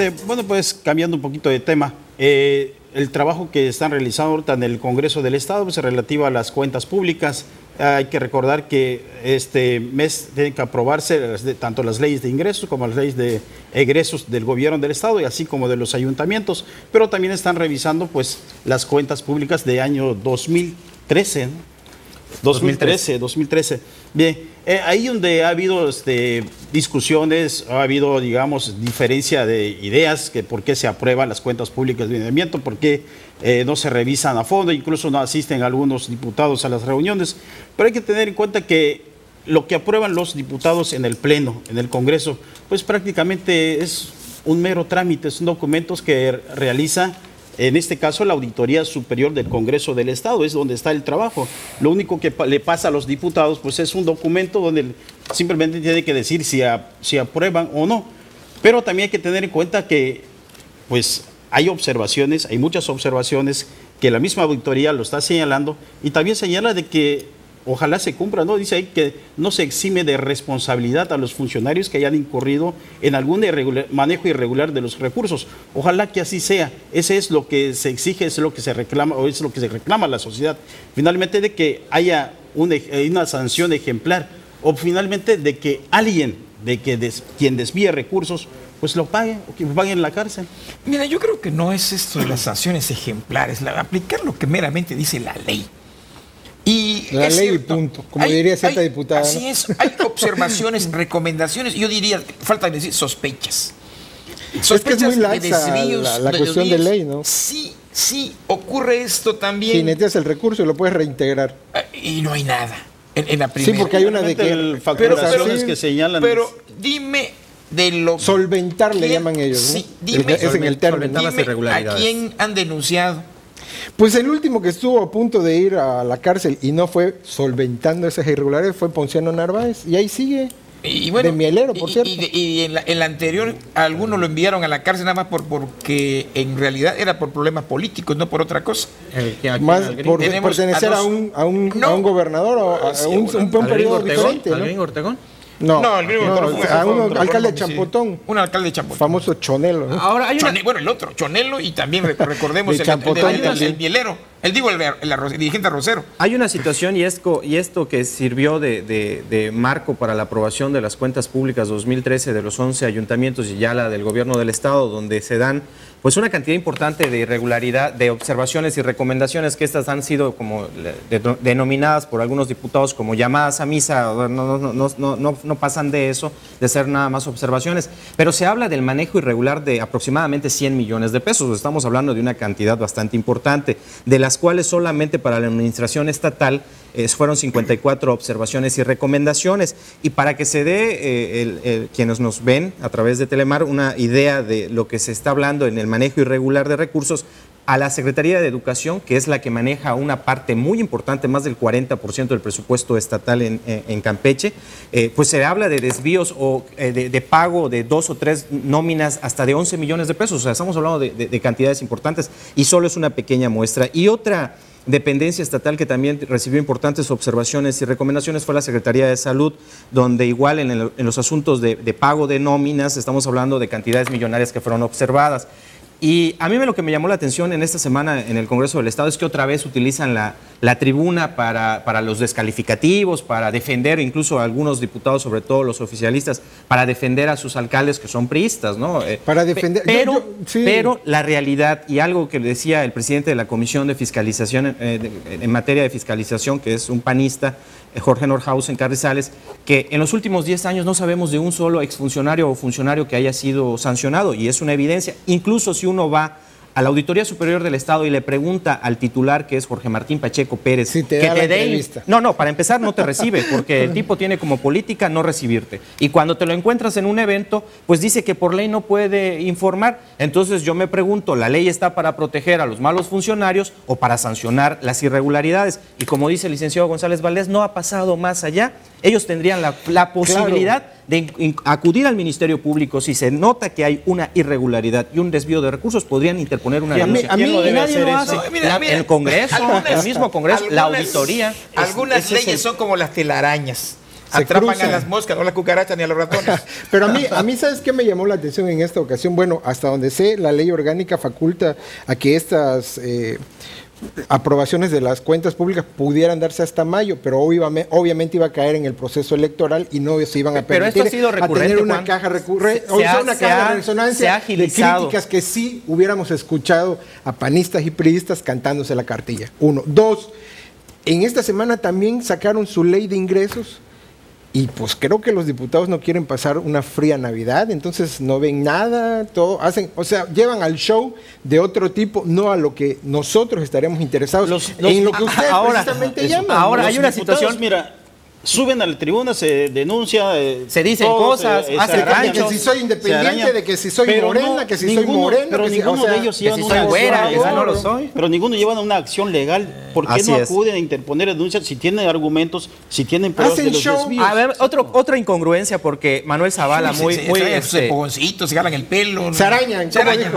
Eh, bueno, pues cambiando un poquito de tema, eh, el trabajo que están realizando ahorita en el Congreso del Estado pues, relativo a las cuentas públicas. hay que recordar que este mes tienen que aprobarse tanto las leyes de ingresos como las leyes de egresos del gobierno del Estado y así como de los ayuntamientos, pero también están revisando pues las cuentas públicas de año 2013. 2013, 2013. Bien, eh, ahí donde ha habido este, discusiones, ha habido, digamos, diferencia de ideas, que por qué se aprueban las cuentas públicas de lineamiento, por qué eh, no se revisan a fondo, incluso no asisten algunos diputados a las reuniones. Pero hay que tener en cuenta que lo que aprueban los diputados en el Pleno, en el Congreso, pues prácticamente es un mero trámite, son documentos que realiza en este caso la Auditoría Superior del Congreso del Estado, es donde está el trabajo. Lo único que le pasa a los diputados pues es un documento donde simplemente tiene que decir si, si aprueban o no. Pero también hay que tener en cuenta que pues hay observaciones, hay muchas observaciones que la misma auditoría lo está señalando y también señala de que ojalá se cumpla, ¿no? Dice ahí que no se exime de responsabilidad a los funcionarios que hayan incurrido en algún manejo irregular de los recursos. Ojalá que así sea. Ese es lo que se exige, es lo que se reclama o es lo que se reclama a la sociedad. Finalmente de que haya una, sanción ejemplar o finalmente de que alguien, de que quien desvíe recursos, pues lo pague o que lo pague en la cárcel. Mira, yo creo que no es esto de las sanciones ejemplares, la, aplicar lo que meramente dice la ley. La ley y punto, como diría cierta diputada. Así es, hay observaciones, recomendaciones, yo diría, falta decir sospechas. Sospechas es muy de desvíos, la, cuestión de, ley, ¿no? Sí, sí, ocurre esto también. Si necesitas el recurso, lo puedes reintegrar. Ah, y no hay nada en, la primera. Sí, porque hay una de que... que señalan... Pero dime de lo... Solventar le llaman ellos, Sí, dime, es en el término. Dime a quién han denunciado pues el último que estuvo a punto de ir a la cárcel y no fue solventando esas irregularidades fue Ponciano Narváez. Y ahí sigue. Y de mielero, por cierto. Y, en, la, anterior, algunos lo enviaron a la cárcel nada más por, porque en realidad era por problemas políticos, no por otra cosa. más por pertenecer a, un, a, un, gobernador o a, un, un, periodo diferente. ¿no? Ortegón? No, no, el un alcalde de Champotón. Un alcalde de Champotón. Famoso Chonelo. Ahora hay bueno, el otro, Chonelo, y también recordemos el, Champotón, el, mielero. Él digo, el, dirigente Rosero. Hay una situación, y esto, que sirvió de, marco para la aprobación de las cuentas públicas 2013 de los 11 ayuntamientos y ya la del gobierno del Estado, donde se dan pues una cantidad importante de irregularidad, de observaciones y recomendaciones que estas han sido como denominadas por algunos diputados como llamadas a misa, no, no, no, no, pasan de eso, de ser nada más observaciones, pero se habla del manejo irregular de aproximadamente 100 millones de pesos, estamos hablando de una cantidad bastante importante, de las cuales solamente para la administración estatal eh, fueron 54 observaciones y recomendaciones. Y para que se dé eh, quienes nos ven a través de Telemar una idea de lo que se está hablando en el manejo irregular de recursos, a la Secretaría de Educación, que es la que maneja una parte muy importante, más del 40% del presupuesto estatal en, Campeche, eh, pues se habla de desvíos o de, pago de dos o tres nóminas hasta de 11 millones de pesos. O sea, estamos hablando de cantidades importantes y solo es una pequeña muestra. Y otra dependencia estatal que también recibió importantes observaciones y recomendaciones fue la Secretaría de Salud, donde igual en, los asuntos de, pago de nóminas estamos hablando de cantidades millonarias que fueron observadas. Y a mí lo que me llamó la atención en esta semana en el Congreso del Estado es que otra vez utilizan la, la tribuna para, para, los descalificativos, para defender incluso a algunos diputados, sobre todo los oficialistas, para defender a sus alcaldes que son priistas, ¿no? Eh, para defender... Pero, pero la realidad, y algo que decía el presidente de la Comisión de Fiscalización, eh, en materia de fiscalización, que es un panista, Jorge Norhausen Carrizales, que en los últimos 10 años no sabemos de un solo exfuncionario o funcionario que haya sido sancionado, y es una evidencia. Incluso si uno va a la Auditoría Superior del Estado y le pregunta al titular, que es Jorge Martín Pacheco Pérez, que te dé... No, no, para empezar no te recibe, porque el tipo tiene como política no recibirte. Y cuando te lo encuentras en un evento, pues dice que por ley no puede informar. Entonces yo me pregunto, ¿la ley está para proteger a los malos funcionarios o para sancionar las irregularidades? Y como dice el licenciado González Valdés, no ha pasado más allá. Ellos tendrían la, posibilidad de acudir al Ministerio Público si se nota que hay una irregularidad y un desvío de recursos, podrían interponer una denuncia. A mí, nadie lo hace. el Congreso, el mismo Congreso, la auditoría. Algunas leyes son como las telarañas atrapan a las moscas, no a las cucarachas ni a los ratones. Pero a mí, a mí, ¿sabes qué me llamó la atención en esta ocasión? Bueno, hasta donde sé, la ley orgánica faculta a que estas eh, aprobaciones de las cuentas públicas pudieran darse hasta mayo, pero obviamente, iba a caer en el proceso electoral y no se iban a permitir a tener una caja recurrente, o una caja de resonancia de críticas que sí hubiéramos escuchado a panistas y priistas cantándose la cartilla. Uno. Dos, en esta semana también sacaron su ley de ingresos y pues creo que los diputados no quieren pasar una fría Navidad, entonces no ven nada, todo hacen, o sea, llevan al show de otro tipo, no a lo que nosotros estaremos interesados en lo que ustedes ahora, precisamente llaman. Ahora hay una situación, mira, suben a la tribuna, se denuncia. Eh, se dicen cosas, se, hacen De que si soy independiente, de que si soy morena, que si soy morena. Pero ninguno de ellos llevan una acción. no lo soy. Pero ninguno llevan una acción legal. ¿Por qué no acuden a interponer denuncias si tienen argumentos, si tienen pruebas de los show. A ver, otro, otra incongruencia, porque Manuel Zavala, muy. Se, muy se, este, se jalan el pelo. Se arañan, se arañan.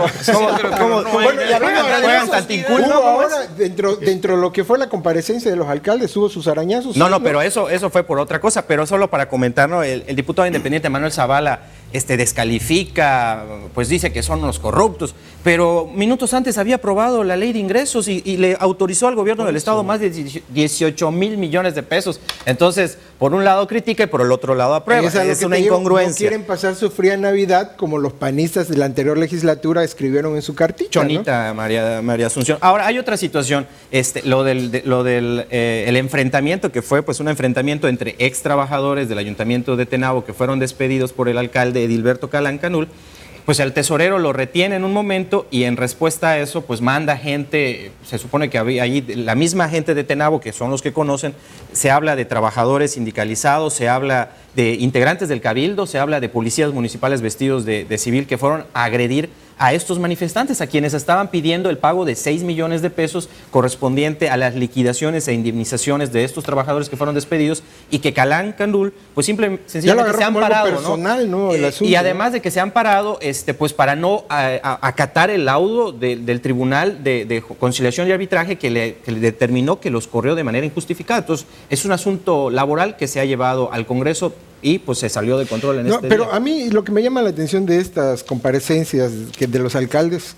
De dentro de lo que fue la comparecencia de los alcaldes, hubo sus arañazos. No, no, pero eso fue por otra cosa, pero solo para comentar, el, el diputado independiente Manuel Zavala este, descalifica, pues dice que son los corruptos, pero minutos antes había aprobado la ley de ingresos y, le autorizó al gobierno del Estado más de 18 mil millones de pesos. Entonces, por un lado critica y por el otro lado aprueba. Es, una incongruencia. no quieren pasar su fría Navidad como los panistas de la anterior legislatura escribieron en su cartita. Chonita, María, María Asunción. Ahora, hay otra situación, este, lo del, lo del eh, el enfrentamiento que fue pues un enfrentamiento entre ex trabajadores del ayuntamiento de Tenabo que fueron despedidos por el alcalde Edilberto Calancanul, pues el tesorero lo retiene en un momento y en respuesta a eso, pues manda gente, se supone que había allí la misma gente de Tenabo, que son los que conocen, se habla de trabajadores sindicalizados, se habla de integrantes del cabildo, se habla de policías municipales vestidos de, de civil que fueron a agredir a estos manifestantes, a quienes estaban pidiendo el pago de 6 millones de pesos correspondiente a las liquidaciones e indemnizaciones de estos trabajadores que fueron despedidos y que Calán Candul, pues simplemente sencillamente se han parado. Personal, ¿no? Eh, y además de que se han parado, este, pues para no acatar el laudo del Tribunal de, Conciliación y Arbitraje que le, que le determinó que los corrió de manera injustificada. Entonces, es un asunto laboral que se ha llevado al Congreso y pues se salió de control en no, este Pero a mí lo que me llama la atención de estas comparecencias que de los alcaldes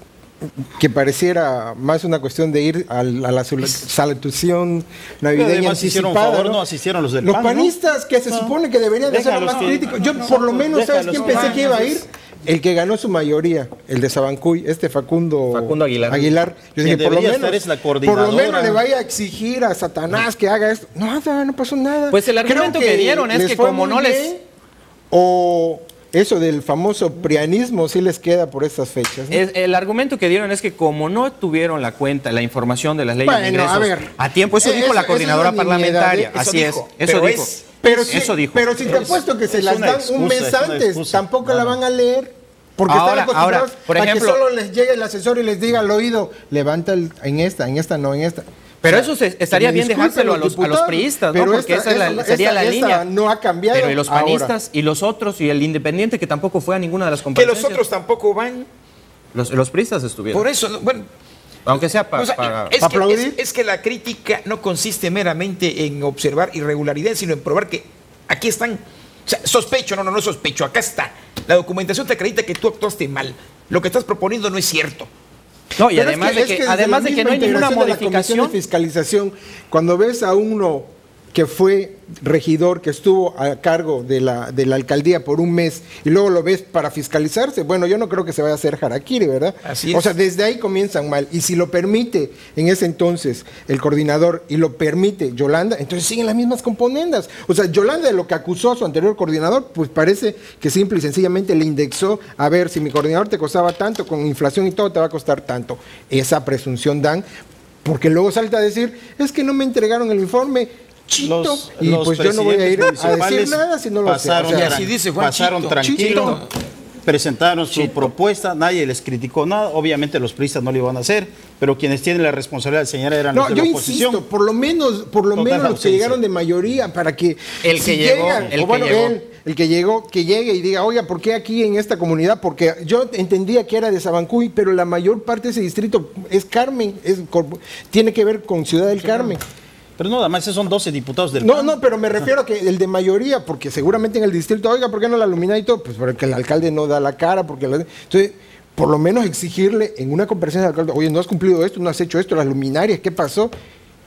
que pareciera más una cuestión de ir a, la salutación navideña anticipada. ¿no? asistieron los del Los panistas que se supone que deberían de ser los más críticos. Yo por lo menos, ¿sabes quién pensé que iba a ir? El que ganó su mayoría, el de Sabancuy, este Facundo, Facundo Aguilar. Aguilar. Yo dije, por lo, menos, la por lo menos le vaya a exigir a Satanás que haga esto. Nada, no pasó nada. Pues el argumento que, dieron es que como no les... O eso del famoso prianismo sí les queda por estas fechas. el argumento que dieron es que como no tuvieron la cuenta, la información de las leyes de ingresos a, tiempo, eso dijo la coordinadora parlamentaria, así es, eso dijo. pero, si, eso dijo. pero si te apuesto que se las dan un mes antes, tampoco la van a leer. Porque ahora, están acostumbrados por ejemplo, a que solo les llegue el asesor y les diga al oído, levanta en esta, en esta no, en esta. Pero eso estaría bien dejárselo a los, a los priistas, ¿no? Porque esa, sería la línea. no ha cambiado. Pero y los panistas y los otros y el independiente que tampoco fue a ninguna de las comparecencias. Que los otros tampoco van. Los, los priistas estuvieron. Por eso, bueno. Aunque sea para es, que, es, que la crítica no consiste meramente en observar irregularidades, sino en probar que aquí están. O sea, sospecho, no, no, no sospecho, acá está. La documentación te acredita que tú actuaste mal. Lo que estás proponiendo no es cierto. No, y además, de que, además de que no hay ninguna modificación. De fiscalización, cuando ves a uno que fue regidor, que estuvo a cargo de la, de la alcaldía por un mes y luego lo ves para fiscalizarse, bueno, yo no creo que se vaya a hacer harakiri, ¿verdad? Así O sea, desde ahí comienzan mal. Y si lo permite en ese entonces el coordinador y lo permite Yolanda, entonces siguen las mismas componendas. O sea, Yolanda de lo que acusó a su anterior coordinador, pues parece que simple y sencillamente le indexó, a ver, si mi coordinador te costaba tanto, con inflación y todo te va a costar tanto. Esa presunción dan, porque luego salta a decir, es que no me entregaron el informe Chito. y pues yo no voy a ir a decir nada si no lo pasaron, sé. pasaron tranquilo, presentaron su propuesta, nadie les criticó nada. Obviamente los priistas no lo iban a hacer, pero quienes tienen la responsabilidad de señalar eran los de la oposición. Insisto, por lo menos, por lo menos los que llegaron de mayoría para que el que llegó, el, que llegó. el que llegó, que llegue y diga, oiga, ¿por qué aquí en esta comunidad? Porque yo entendía que era de Sabancuy, pero la mayor parte de ese distrito es Carmen, es, tiene que ver con Ciudad del Carmen. Pero no, además esos son 12 diputados del No, PAN. no, pero me refiero a que el de mayoría, porque seguramente en el distrito, oiga, ¿por qué no la ilumina y todo? Pues porque el alcalde no da la cara, porque la- entonces, por lo menos exigirle en una conversación al alcalde, oye, no has cumplido esto, no has hecho esto, las luminarias, ¿qué pasó?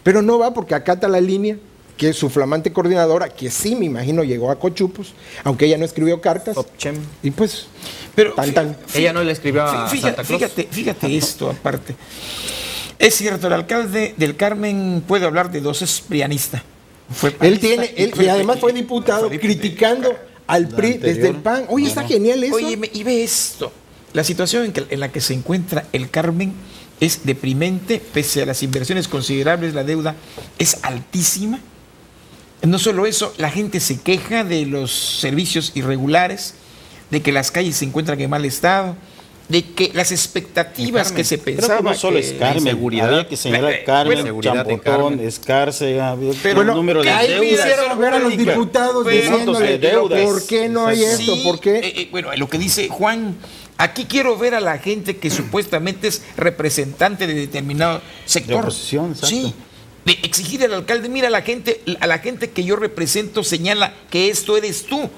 Pero no va porque acata la línea, que es su flamante coordinadora, que sí me imagino llegó a Cochupos, aunque ella no escribió cartas. Y pues, Pero tan, tan. Ella no le escribió a Santa Claus. fíjate, fíjate esto aparte. Es cierto, el alcalde del Carmen puede hablar de dos, es prianista. Fue Él tiene, él, y además fue diputado fue- criticando al PRI anterior. desde el PAN. Oye, está genial eso. Oye, y ve esto. La situación en, que- en la que se encuentra el Carmen es deprimente, pese a las inversiones considerables, la deuda es altísima. No solo eso, la gente se queja de los servicios irregulares, de que las calles se encuentran en mal estado, de que las expectativas Carmen. que se pensaban que no solo que- es Carmen, había que señalar Eh, Carmen, bueno, seguridad en Champotón. Escárcega, había Pero un número de deudas. quisieron ver a los diputados Pues, diciéndole, de deudas. ¿por qué no hay esto? ¿Por qué? eh, eh, bueno, lo que dice Juan, aquí quiero ver a la gente que supuestamente es representante de determinado sector. De oposición, exacto. Sí. De exigir al alcalde, mira a la gente, a la gente que yo represento señala que esto eres tú.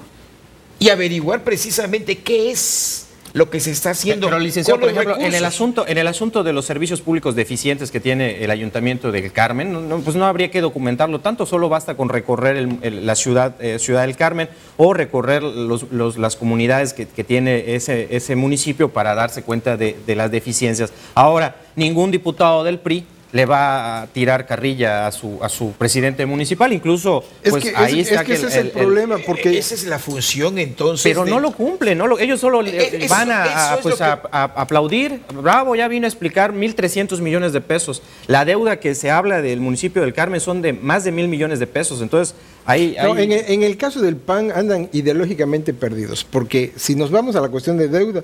Y averiguar precisamente qué es lo que se está haciendo. Pero licenciado, por los ejemplo, en el recursos. asunto, en el asunto de los servicios públicos deficientes que tiene el Ayuntamiento del Carmen, no, no, pues no habría que documentarlo tanto, solo basta con recorrer el- el- la ciudad, eh, ciudad del Carmen o recorrer los- los- las comunidades que, que tiene ese, ese municipio para darse cuenta de, de las deficiencias. Ahora, ningún diputado del PRI le va a tirar carrilla a su, a su presidente municipal, incluso Es pues que, es- ahí es está que ese es el, problema, porque Eh, Esa es la función entonces. Pero de- no lo cumplen, no lo- ellos solo eso- van a, es pues, a- que- a- a aplaudir. Bravo, ya vino a explicar 1.300 millones de pesos. La deuda que se habla del municipio del Carmen son de más de mil millones de pesos. Entonces, ahí... No, ahí- en, el, en el caso del PAN andan ideológicamente perdidos, porque si nos vamos a la cuestión de deuda,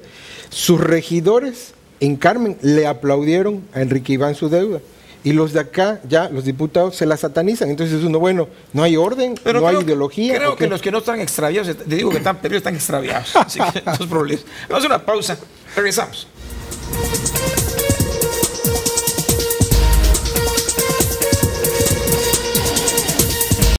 sus regidores en Carmen le aplaudieron a Enrique Iván su deuda. Y los de acá, ya, los diputados, se la satanizan. Entonces uno, bueno, no hay orden, Pero no hay ideología. Creo ¿o que los que no están extraviados, te digo que están perdidos, están extraviados. Así que no es problema. Vamos a una pausa. Regresamos.